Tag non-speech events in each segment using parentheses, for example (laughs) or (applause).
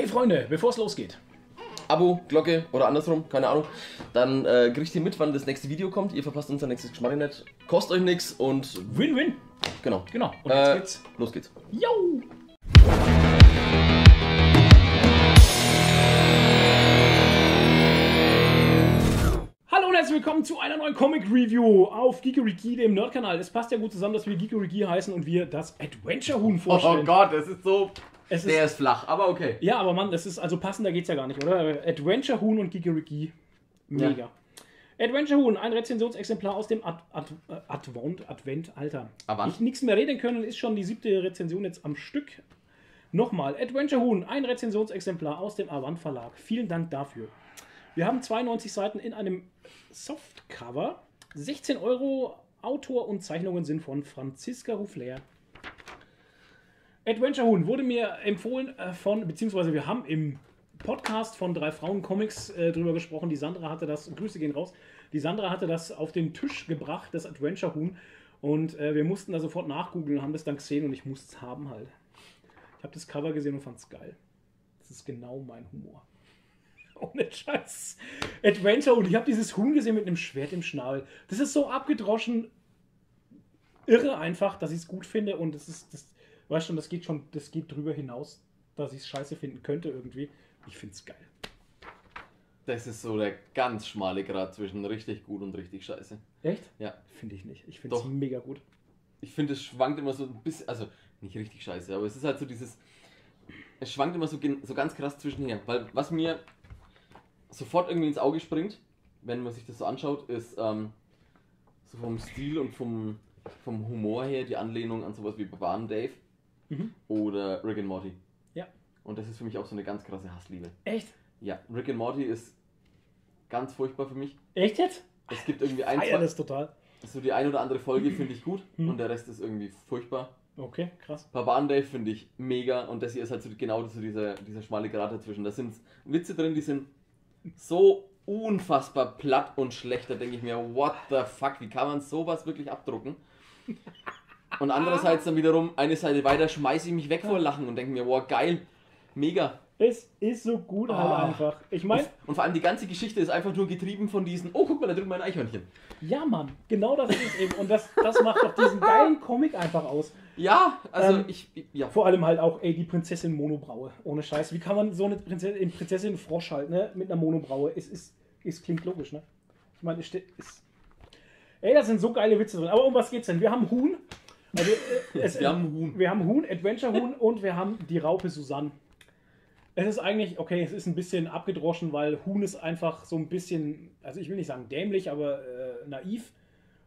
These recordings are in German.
Hey Freunde, bevor es losgeht. Abo, Glocke oder andersrum, keine Ahnung. Dann äh, kriegt ihr mit, wann das nächste Video kommt. Ihr verpasst unser nächstes Geschmack nicht. Kostet euch nichts und Win-win. genau. Genau. Und jetzt Äh, geht's. Los geht's. Yo! Hallo und herzlich willkommen zu einer neuen Comic Review auf Geekeriki, dem Nerdkanal. Es passt ja gut zusammen, dass wir Geekeriki heißen und wir das Adventure Huhn vorstellen. Oh Gott, das ist so. Es Der ist, ist flach, aber okay. ja, aber Mann, das ist also passender geht's ja gar nicht, oder? Adventure Huhn und Geekeriki. Mega. Adventure Huhn, ein Rezensionsexemplar aus dem Ad, Ad, Advent, Advent, Alter. Avant? Ich nichts mehr reden können, ist schon die siebte Rezension jetzt am Stück. Nochmal, Adventure Huhn, ein Rezensionsexemplar aus dem Avant Verlag. Vielen Dank dafür. Wir haben 92 Seiten in einem Softcover. 16 Euro. Autor und Zeichnungen sind von Franziska Ruffler. Adventure Huhn wurde mir empfohlen äh, von, beziehungsweise wir haben im Podcast von drei Frauen Comics äh, drüber gesprochen. Die Sandra hatte das, Grüße gehen raus. Die Sandra hatte das auf den Tisch gebracht, das Adventure Huhn. Und äh, wir mussten da sofort nachgoogeln, haben das dann gesehen und ich musste es haben halt. Ich habe das Cover gesehen und fand es geil. Das ist genau mein Humor. (laughs) Ohne Scheiß. Adventure und ich habe dieses Huhn gesehen mit einem Schwert im Schnabel. Das ist so abgedroschen, irre einfach, dass ich es gut finde und das ist, das, weißt schon, das geht schon, das geht drüber hinaus, dass ich es scheiße finden könnte irgendwie. Ich finde es geil. Das ist so der ganz schmale Grad zwischen richtig gut und richtig scheiße. Echt? Ja. Finde ich nicht. Ich finde es mega gut. Ich finde, es schwankt immer so ein bisschen. Also, nicht richtig scheiße, aber es ist halt so dieses. Es schwankt immer so, so ganz krass zwischenher. Weil was mir sofort irgendwie ins Auge springt, wenn man sich das so anschaut, ist ähm, so vom Stil und vom, vom Humor her die Anlehnung an sowas wie Barbaren Dave Mhm. oder Rick and Morty. Ja. Und das ist für mich auch so eine ganz krasse Hassliebe. Echt? Ja, Rick and Morty ist ganz furchtbar für mich. Echt jetzt? Es gibt irgendwie ein, zwei, das total. so die ein oder andere Folge finde ich gut Mhm. und der Rest ist irgendwie furchtbar. Okay, krass. Barbaren Dave finde ich mega und das hier ist halt so genau so dieser, dieser schmale Grat dazwischen. Da sind Witze drin, die sind so unfassbar platt und schlecht. Da denke ich mir, what the fuck, wie kann man sowas wirklich abdrucken? Und andererseits dann wiederum eine Seite weiter schmeiße ich mich weg vor Lachen und denke mir, wow, geil, mega. Es ist so gut halt Ah. einfach. Ich meine, Und, vor allem die ganze Geschichte ist einfach nur getrieben von diesen, oh guck mal, da drüben ein Eichhörnchen. ja Mann, genau das ist es eben. Und das, das macht doch diesen geilen Comic einfach aus. Ja, also Ähm, ich, ja. Vor allem halt auch, ey, die Prinzessin Monobraue. Ohne Scheiß. Wie kann man so eine Prinzessin, Prinzessin Frosch halt, ne? Mit einer Monobraue? Es ist, es klingt logisch, ne? Ich meine, es steht. Es, ey, da sind so geile Witze drin. Aber um was geht's denn? Wir haben Huhn. Also, äh, (laughs) es, Wir haben Huhn. Wir haben Huhn, Adventure Huhn und wir haben die Raupe Susanne. Es ist eigentlich, okay, es ist ein bisschen abgedroschen, weil Huhn ist einfach so ein bisschen, also ich will nicht sagen dämlich, aber äh, naiv.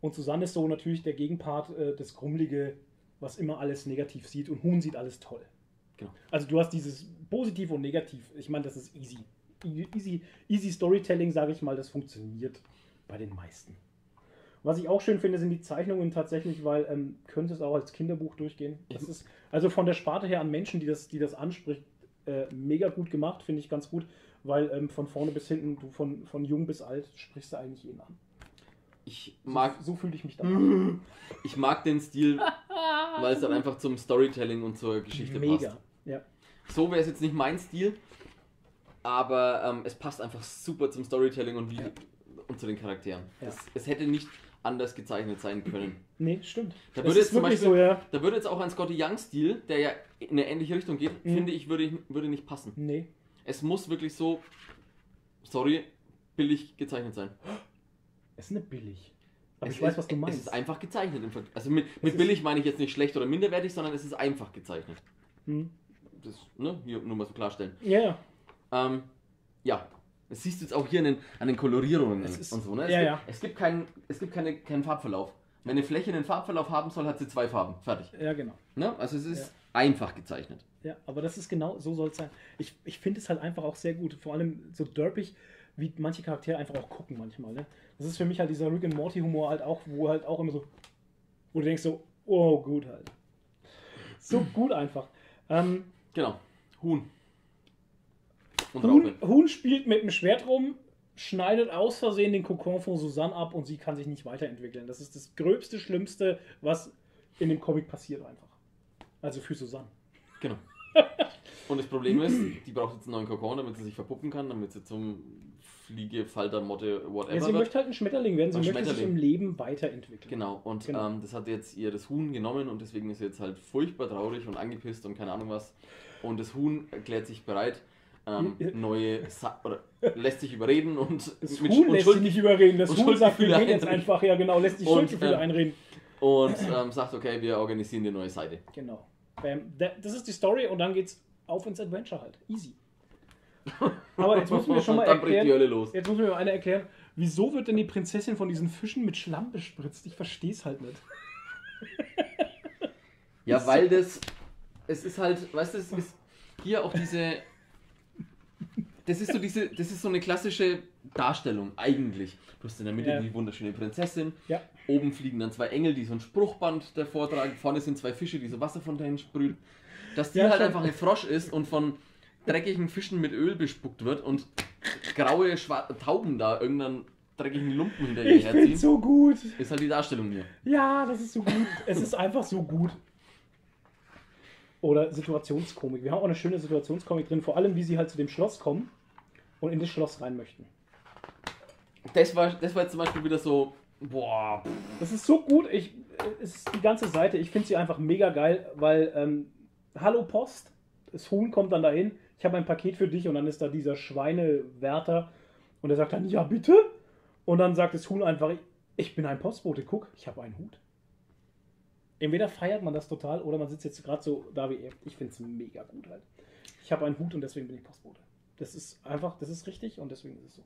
Und Susanne ist so natürlich der Gegenpart, äh, das Grummelige, was immer alles negativ sieht. Und Huhn sieht alles toll. Genau. Also du hast dieses Positiv und Negativ. Ich meine, das ist easy. Easy, easy Storytelling, sage ich mal, das funktioniert bei den meisten. Was ich auch schön finde, sind die Zeichnungen tatsächlich, weil ähm, könnte es auch als Kinderbuch durchgehen. Das Ja. ist also von der Sparte her an Menschen, die das, die das anspricht, äh, mega gut gemacht, finde ich ganz gut, weil ähm, von vorne bis hinten, du von, von jung bis alt sprichst du eigentlich jeden an. Ich So, mag, so fühle ich mich dann. (laughs) ich mag den Stil, (laughs) weil es dann einfach zum Storytelling und zur Geschichte Mega. passt. Ja. So wäre es jetzt nicht mein Stil, aber ähm, es passt einfach super zum Storytelling und, wie, und zu den Charakteren. Ja. Es, es hätte nicht anders gezeichnet sein können. Nee, stimmt. Da Das würde jetzt zum wirklich Beispiel, so, ja. da würde jetzt auch ein Scotty Young-Stil, der ja in eine ähnliche Richtung geht, Mhm. finde ich, würde, ich, würde nicht passen. Nee. Es muss wirklich so, sorry, billig gezeichnet sein. Es ist nicht billig. Aber es ich weiß, ist, was du meinst. Es ist einfach gezeichnet. Im Ver- Also mit, mit billig meine ich jetzt nicht schlecht oder minderwertig, sondern es ist einfach gezeichnet. Hm. Das, ne, hier nur mal so klarstellen. Ja, ja. Ähm, ja, das siehst du jetzt auch hier an den, an den Kolorierungen Es ist- und so. Ne? Es ja, gibt, ja. Es gibt, keinen, es gibt keine, keinen Farbverlauf. Wenn eine Fläche einen Farbverlauf haben soll, hat sie zwei Farben. Fertig. Ja, genau. Ne? Also es ist Ja. einfach gezeichnet. Ja, aber das ist genau, so soll es sein. Ich, ich finde es halt einfach auch sehr gut. Vor allem so derpig, wie manche Charaktere einfach auch gucken manchmal. Ne? Das ist für mich halt dieser Rick and Morty Humor halt auch, wo halt auch immer so, wo du denkst so, oh gut halt. So gut einfach. Ähm, Genau. Huhn. Und Huhn. Huhn spielt mit dem Schwert rum, schneidet aus Versehen den Kokon von Susanne ab und sie kann sich nicht weiterentwickeln. Das ist das gröbste, schlimmste, was in dem Comic passiert einfach. Also für Susanne. Genau. (laughs) Und das Problem ist, die braucht jetzt einen neuen Kokon, damit sie sich verpuppen kann, damit sie zum Fliege, Falter, Motte, whatever Ja, sie wird. möchte halt ein Schmetterling werden, sie möchte sich im Leben weiterentwickeln. Genau, und Genau. Ähm, das hat jetzt ihr das Huhn genommen und deswegen ist sie jetzt halt furchtbar traurig und angepisst und keine Ahnung was. Und das Huhn erklärt sich bereit, ähm, neue Sa oder lässt sich überreden und Das mit- Huhn und lässt Schuld- sich nicht überreden, das Huhn sagt, wir (laughs) gehen jetzt einfach, ja genau, lässt sich Schuldgefühle ähm, einreden. und ähm, sagt, okay, wir organisieren die neue Seite. Genau. Bam. Da- Das ist die Story und dann geht's auf ins Adventure halt. Easy. (laughs) Aber jetzt müssen wir schon mal und dann bricht die erklären, Hölle los. jetzt müssen wir mal eine erklären, wieso wird denn die Prinzessin von diesen Fischen mit Schlamm bespritzt? Ich verstehe es halt nicht. Ja, (laughs) weil das, es ist halt, weißt du, es ist hier auch diese, das ist so diese, das ist so eine klassische Darstellung eigentlich. Du hast in der Mitte Ja. die wunderschöne Prinzessin, Ja. oben fliegen dann zwei Engel, die so ein Spruchband davor tragen, vorne sind zwei Fische, die so Wasserfontänen sprühen. Dass die Ja, halt einfach ein Frosch ist und von dreckigen Fischen mit Öl bespuckt wird und graue Schwa Tauben da irgendeinen dreckigen Lumpen hinter ihr Ich herziehen, find's so gut. ist halt die Darstellung hier. Ja, das ist so gut. Es ist einfach so gut. Oder Situationskomik. Wir haben auch eine schöne Situationskomik drin, vor allem wie sie halt zu dem Schloss kommen und in das Schloss rein möchten. Das war, das war jetzt zum Beispiel wieder so, boah, Das ist so gut. Ich, es ist die ganze Seite. Ich finde sie einfach mega geil, weil ähm, Hallo Post, das Huhn kommt dann dahin. Ich habe ein Paket für dich und dann ist da dieser Schweinewärter und er sagt dann ja bitte und dann sagt das Huhn einfach ich bin ein Postbote. Guck, ich habe einen Hut. Entweder feiert man das total oder man sitzt jetzt gerade so da wie er. Ich finde es mega gut halt. Ich habe einen Hut und deswegen bin ich Postbote. Das ist einfach, das ist richtig und deswegen ist es so.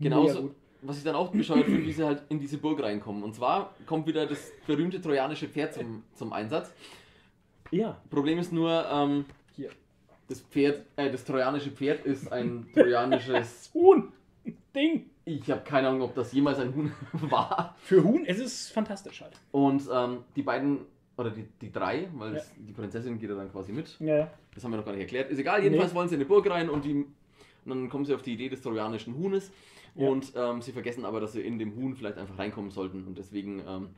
Genauso, was ich dann auch bescheuert finde, wie sie halt in diese Burg reinkommen. Und zwar kommt wieder das berühmte trojanische Pferd zum, zum Einsatz. Ja, Problem ist nur, ähm, hier. das Pferd, äh, das trojanische Pferd ist ein trojanisches. (laughs) Huhn. Ding. Ich habe keine Ahnung, ob das jemals ein Huhn (laughs) war. Für Huhn, es ist fantastisch halt. Und ähm, die beiden, oder die, die drei, weil es, die Prinzessin geht ja dann quasi mit. Ja, ja. Das haben wir noch gar nicht erklärt. Ist egal, jedenfalls Nee. wollen sie in eine Burg rein und, die, und dann kommen sie auf die Idee des trojanischen Huhnes. Ja. Und ähm, sie vergessen aber, dass sie in dem Huhn vielleicht einfach reinkommen sollten. Und deswegen ähm,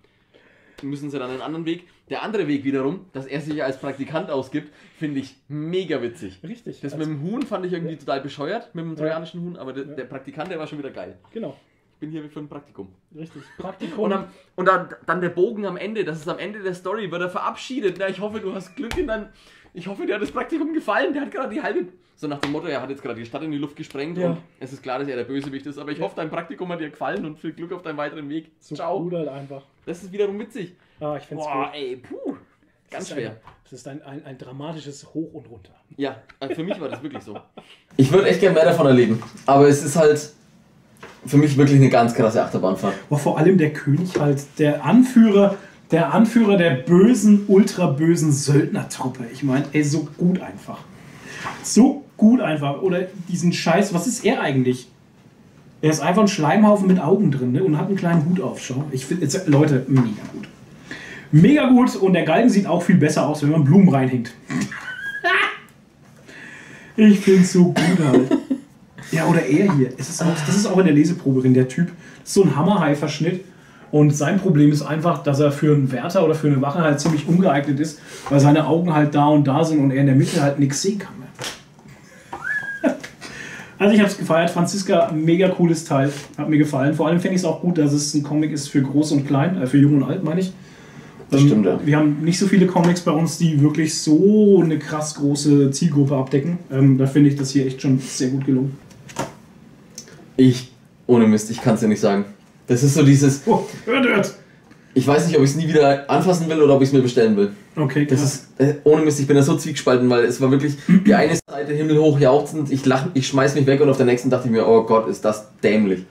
müssen sie dann einen anderen Weg. Der andere Weg wiederum, dass er sich als Praktikant ausgibt, finde ich mega witzig. Richtig. Das Also, mit dem Huhn fand ich irgendwie Ja. total bescheuert, mit dem Ja. trojanischen Huhn, aber der, der Praktikant, der war schon wieder geil. genau. Ich bin hier für ein Praktikum. Richtig. (laughs) Praktikum. Und, am, und dann, dann der Bogen am Ende, das ist am Ende der Story, wird er verabschiedet. Na, ich hoffe, du hast Glück in dein. Ich hoffe, dir hat das Praktikum gefallen. Der hat gerade die halbe. So nach dem Motto, er hat jetzt gerade die Stadt in die Luft gesprengt Ja. und es ist klar, dass er der Bösewicht ist. Aber ich Ja. hoffe, dein Praktikum hat dir gefallen und viel Glück auf deinem weiteren Weg. so Ciao. gut halt einfach. Das ist wiederum witzig. Ah, ich finde es Boah, gut. ey, puh. Ganz schwer. Ein, es ist ein, ein, ein dramatisches Hoch und Runter. Ja, äh, für mich war das wirklich so. (laughs) Ich würde echt gerne mehr davon erleben. Aber es ist halt für mich wirklich eine ganz krasse Achterbahnfahrt. Aber vor allem der König halt, der Anführer, der Anführer der bösen, ultra bösen Söldnertruppe. Ich meine, ey, so gut einfach. So gut einfach. Oder diesen Scheiß, was ist er eigentlich? Er ist einfach ein Schleimhaufen mit Augen drin ne? und hat einen kleinen Hut auf. Schau. Ich finde, Leute, mega gut. Mega gut und der Galgen sieht auch viel besser aus, wenn man Blumen reinhängt. (laughs) Ich finde es so gut halt. Ja, oder er hier. Es ist auch, das ist auch in der Leseprobe drin, der Typ. Das ist so ein Hammerhai-Verschnitt. Und sein Problem ist einfach, dass er für einen Wärter oder für eine Wache halt ziemlich ungeeignet ist, weil seine Augen halt da und da sind und er in der Mitte halt nichts sehen kann. (laughs) Also ich habe es gefeiert. Franziska, mega cooles Teil. Hat mir gefallen. Vor allem finde ich es auch gut, dass es ein Comic ist für groß und klein, äh, für jung und alt, meine ich. Das Ähm, stimmt, ja. Wir haben nicht so viele Comics bei uns, die wirklich so eine krass große Zielgruppe abdecken. Ähm, da finde ich das hier echt schon sehr gut gelungen. Ich, ohne Mist, ich kann es dir nicht sagen. Das ist so dieses, Oh, hört, hört. ich weiß nicht, ob ich es nie wieder anfassen will oder ob ich es mir bestellen will. Okay, Das krass. ist, äh, ohne Mist, ich bin da so zwiegespalten, weil es war wirklich die eine Seite himmelhoch jauchzend, ich lach, ich schmeiß mich weg und auf der nächsten dachte ich mir, oh Gott, ist das dämlich.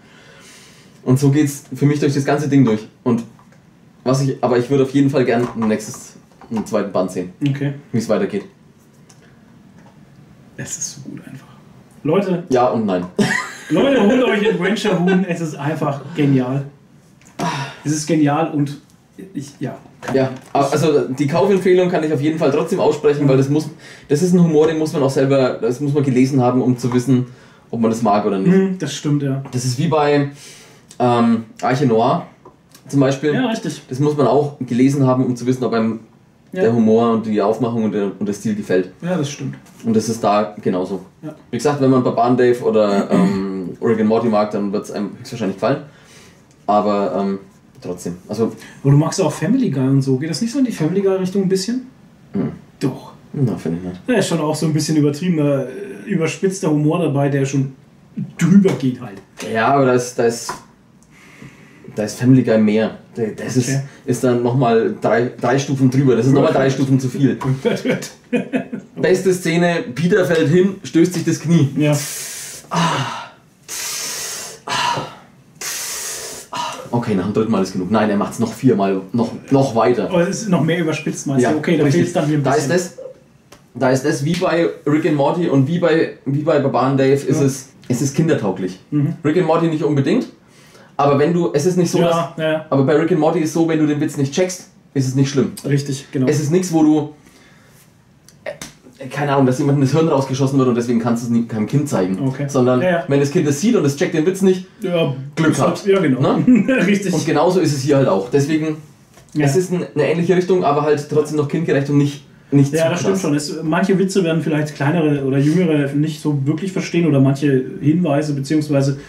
Und so geht's für mich durch das ganze Ding durch. Und was ich, aber ich würde auf jeden Fall gern ein nächstes, einen zweiten Band sehen, Okay. wie es weitergeht. Es ist so gut einfach. Leute, Ja und nein. (laughs) Leute, holt euch Adventure Huhn. Es ist einfach genial. Es ist genial und ich, ja. Ja, also die Kaufempfehlung kann ich auf jeden Fall trotzdem aussprechen, weil das muss, das ist ein Humor, den muss man auch selber, das muss man gelesen haben, um zu wissen, ob man das mag oder nicht. Hm, Das stimmt, ja. Das ist wie bei ähm, Arche Noir zum Beispiel. Ja, richtig. Das muss man auch gelesen haben, um zu wissen, ob einem Ja. Der Humor und die Aufmachung und der, und der Stil gefällt. Ja, das stimmt. Und das ist da genauso. Ja. Wie gesagt, wenn man Barbaren Dave oder ähm, Oregon Morty mag, dann wird es einem höchstwahrscheinlich gefallen. Aber ähm, trotzdem. Also, Aber du magst auch Family Guy und so. Geht das nicht so in die Family Guy Richtung ein bisschen? Hm. Doch. na, finde ich nicht. Da ist schon auch so ein bisschen übertriebener, äh, überspitzter Humor dabei, der schon drüber geht halt. Ja, aber da ist, da ist, da ist Family Guy mehr. Das ist, Okay. ist dann nochmal drei, drei Stufen drüber. Das ist nochmal drei Stufen zu viel. (laughs) Beste Szene: Peter fällt hin, stößt sich das Knie. ja. Okay, nach dem dritten Mal ist genug. Nein, er macht es noch viermal, noch, noch weiter. Aber es ist noch mehr überspitzt, meinst du? Okay, da fehlt es dann mir ein da ist bisschen. das, da ist das wie bei Rick and Morty und wie bei, wie bei Barbaren Dave ist Ja. es, es ist kindertauglich. Mhm. Rick and Morty nicht unbedingt, aber wenn du, es ist nicht so, dass, ja, ja, aber bei Rick and Morty ist so, wenn du den Witz nicht checkst, ist es nicht schlimm. richtig, genau. Es ist nichts, wo du, keine Ahnung, dass jemandem das Hirn rausgeschossen wird und deswegen kannst du es nie, keinem Kind zeigen. Okay. Sondern Ja, ja. wenn das Kind es sieht und es checkt den Witz nicht, ja, Glück gehabt. Ja, genau. (laughs) richtig. und genauso ist es hier halt auch. Deswegen, ja. es ist ein- eine ähnliche Richtung, aber halt trotzdem noch kindgerecht und nicht, nicht Ja, das stimmt krass. schon. Es, manche Witze werden vielleicht kleinere oder jüngere nicht so wirklich verstehen oder manche Hinweise, beziehungsweise,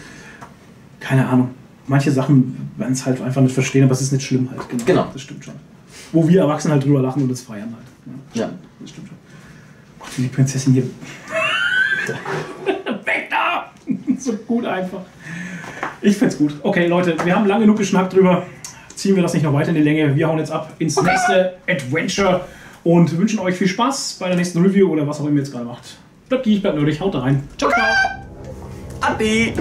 keine Ahnung, manche Sachen werden es halt einfach nicht verstehen, aber es ist nicht schlimm halt. Genau. Genau. Das stimmt schon. Wo wir Erwachsene halt drüber lachen und es feiern halt. Ja. Das stimmt schon. Wie die Prinzessin hier. (laughs) Weg da! (laughs) so gut einfach. Ich find's gut. Okay, Leute, wir haben lange genug geschnackt drüber. Ziehen wir das nicht noch weiter in die Länge. Wir hauen jetzt ab ins nächste Adventure und wünschen euch viel Spaß bei der nächsten Review oder was auch immer ihr jetzt gerade macht. Bleibt gierig, bleibt nerdig, haut da rein. Ciao, ciao! Adi!